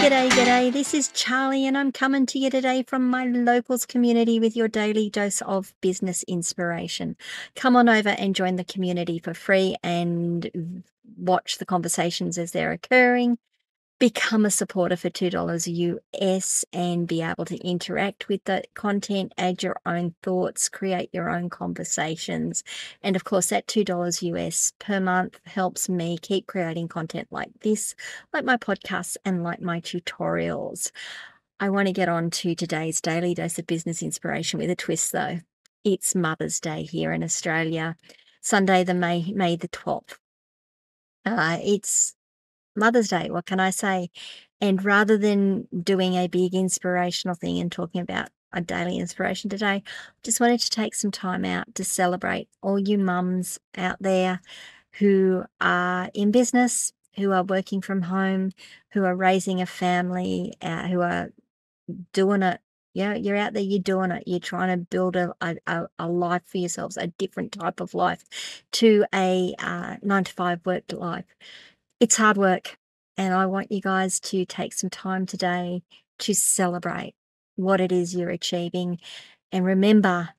g'day, g'day. This is Charly, and I'm coming to you today from my locals community with your daily dose of business inspiration. Come on over and join the community for free and watch the conversations as they're occurring become a supporter for $2 US and be able to interact with the content, add your own thoughts, create your own conversations. And of course, that $2 US per month helps me keep creating content like this, like my podcasts and like my tutorials. I want to get on to today's daily dose of business inspiration with a twist though. It's Mother's Day here in Australia, Sunday, the May, May the 12th. Uh, it's Mother's Day, what can I say? And rather than doing a big inspirational thing and talking about a daily inspiration today, just wanted to take some time out to celebrate all you mums out there who are in business, who are working from home, who are raising a family, uh, who are doing it. Yeah, you're out there, you're doing it. You're trying to build a, a, a life for yourselves, a different type of life to a uh, nine to five work life it's hard work. And I want you guys to take some time today to celebrate what it is you're achieving. And remember,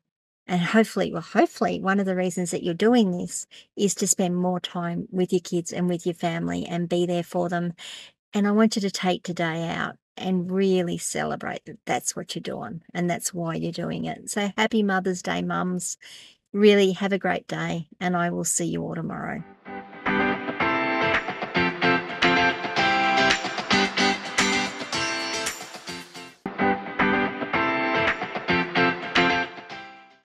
and hopefully, well, hopefully, one of the reasons that you're doing this is to spend more time with your kids and with your family and be there for them. And I want you to take today out and really celebrate that that's what you're doing and that's why you're doing it. So happy Mother's Day, mums. Really have a great day, and I will see you all tomorrow.